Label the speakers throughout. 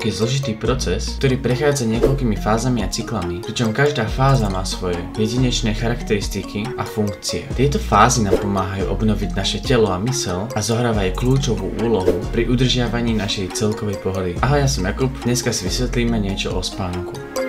Speaker 1: Je zložitý proces, ktorý prechádza niekoľkými fázami a cyklami, pričom každá fáza má svoje jedinečné charakteristiky a funkcie. Tieto fázy nám pomáhajú obnoviť naše telo a mysel a zohrávajú kľúčovú úlohu pri udržiavaní našej celkovej pohody. Ahoj, ja som Jakub, dneska si vysvetlíme niečo o spánku.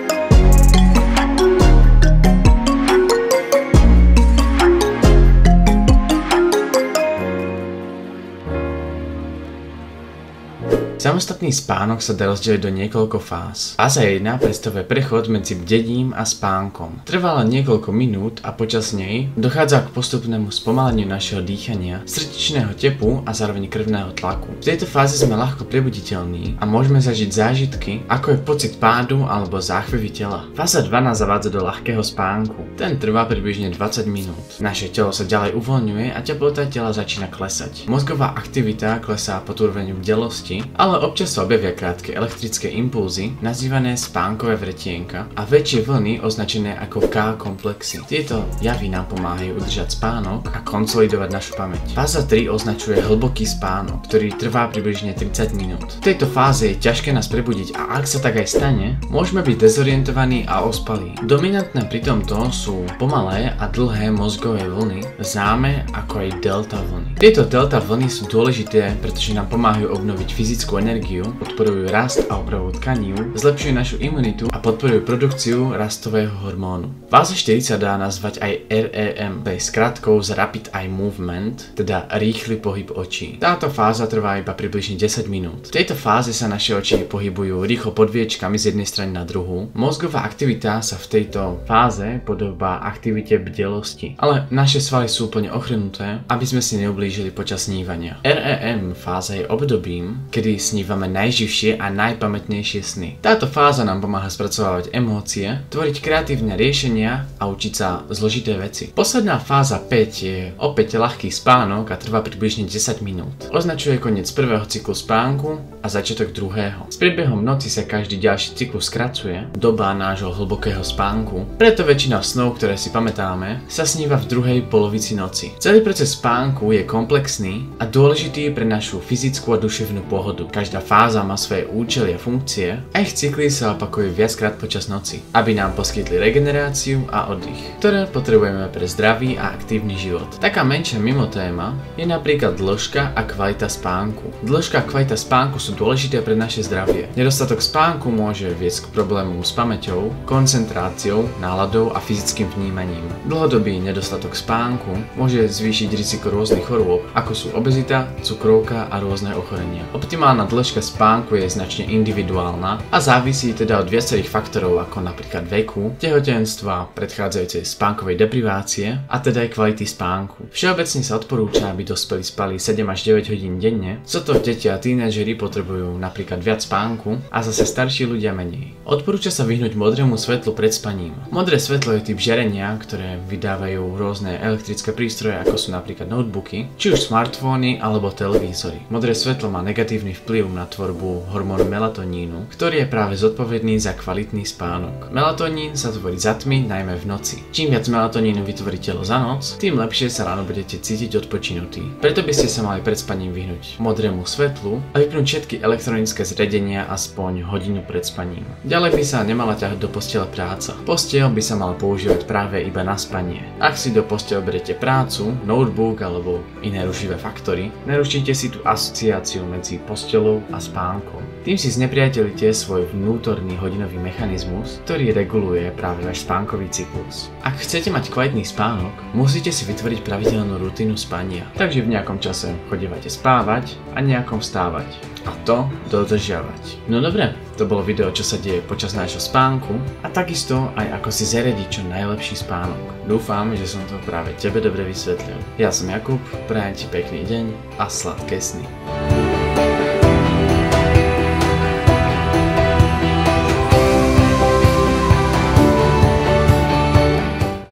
Speaker 1: Samostatný spánok sa dá rozdeliť do niekoľko fáz. Fáza 1 predstavuje prechod medzi bdením a spánkom. Trvá len niekoľko minút a počas nej dochádza k postupnému spomaleniu našeho dýchania, srdečného tepu a zároveň krvného tlaku. V tejto fáze sme ľahko prebuditeľní a môžeme zažiť zážitky, ako je pocit pádu alebo záchvevy tela. Fáza 2 nás zavádza do ľahkého spánku. Ten trvá približne 20 minút. Naše telo sa ďalej uvoľňuje a teplota tela začína klesať. Mozgová aktivita klesá pod úroveň bdelosti, ale ale občas sa objavia krátke elektrické impulzy, nazývané spánkové vretienka a väčšie vlny označené ako K-komplexy. Tieto javy nám pomáhajú udržať spánok a konsolidovať našu pamäť. Fáza 3 označuje hlboký spánok, ktorý trvá približne 30 minút. V tejto fáze je ťažké nás prebudiť a ak sa tak aj stane, môžeme byť dezorientovaní a ospalí. Dominantné pri tomto sú pomalé a dlhé mozgové vlny, známe ako aj delta vlny. Tieto delta vlny sú dôležité, pretože nám pomáhajú obnoviť fyzickú energiu, podporujú rast a opravu tkaní, zlepšujú našu imunitu a podporujú produkciu rastového hormónu. Fáza 4 sa dá nazvať aj REM, to je skratkou z Rapid Eye Movement, teda rýchly pohyb očí. Táto fáza trvá iba približne 10 minút. V tejto fáze sa naše oči pohybujú rýchlo podviečkami z jednej strany na druhú. Mozgová aktivita sa v tejto fáze podobá aktivite bdelosti, ale naše svaly sú úplne ochrnuté, aby sme si neublížili počas snívania. REM fáza je obdobím, kedy snívame najživšie a najpamätnejšie sny. Táto fáza nám pomáha spracovávať emócie, tvoriť kreatívne riešenia a učiť sa zložité veci. Posledná fáza 5 je opäť ľahký spánok a trvá približne 10 minút. Označuje koniec prvého cyklu spánku a začiatok druhého. S priebehom noci sa každý ďalší cyklus skracuje, doba nášho hlbokého spánku, preto väčšina snov, ktoré si pamätáme, sa sníva v druhej polovici noci. Celý proces spánku je komplexný a dôležitý pre našu fyzickú a duševnú pohodu. Každá fáza má svoje účely a funkcie a ich cykly sa opakujú viackrát počas noci, aby nám poskytli regeneráciu a oddych, ktoré potrebujeme pre zdravý a aktívny život. Taká menšia mimo téma je napríklad dĺžka a kvalita spánku. Dĺžka a kvalita spánku sú dôležité pre naše zdravie. Nedostatok spánku môže viesť k problémom s pamäťou, koncentráciou, náladou a fyzickým vnímaním. Dlhodobý nedostatok spánku môže zvýšiť riziko rôznych chorôb, ako sú obezita, cukrovka a rôzne ochorenia. Optimálna dĺžka spánku je značne individuálna a závisí teda od viacerých faktorov ako napríklad veku, tehotenstva, predchádzajúcej spánkovej deprivácie a teda aj kvality spánku. Všeobecne sa odporúča, aby dospelí spali 7 až 9 hodín denne, co to deti a tínedžeri potrebujú napríklad viac spánku a zase starší ľudia menej. Odporúča sa vyhnúť modrému svetlu pred spaním. Modré svetlo je typ žiarenia, ktoré vydávajú rôzne elektrické prístroje ako sú napríklad notebooky, či už smartfóny alebo televízory. Modré svetlo má negatívny vplyv vplyv na tvorbu hormónu melatonínu, ktorý je práve zodpovedný za kvalitný spánok. Melatonín sa tvorí za tmy, najmä v noci. Čím viac melatonínu vytvorí telo za noc, tým lepšie sa ráno budete cítiť odpočinutý. Preto by ste sa mali pred spaním vyhnúť modrému svetlu a vypnúť všetky elektronické zriadenia aspoň hodinu pred spaním. Ďalej by sa nemala ťahať do postele práca. Postiel by sa mal používať práve iba na spanie. Ak si do postele berete prácu, notebook alebo iné rušivé faktory, nerušite si tú asociáciu medzi postelou a spánkom. Tým si znepriateľite svoj vnútorný hodinový mechanizmus, ktorý reguluje práve váš spánkový cyklus. Ak chcete mať kvalitný spánok, musíte si vytvoriť pravidelnú rutinu spania. Takže v nejakom čase chodívate spávať a nejakom vstávať. A to dodržiavať. No dobre, to bolo video, čo sa deje počas nášho spánku a takisto aj ako si zaradiť čo najlepší spánok. Dúfam, že som to práve tebe dobre vysvetlil. Ja som Jakub, prajem ti pekný deň a sladké sny.